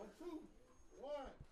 i'm two. One.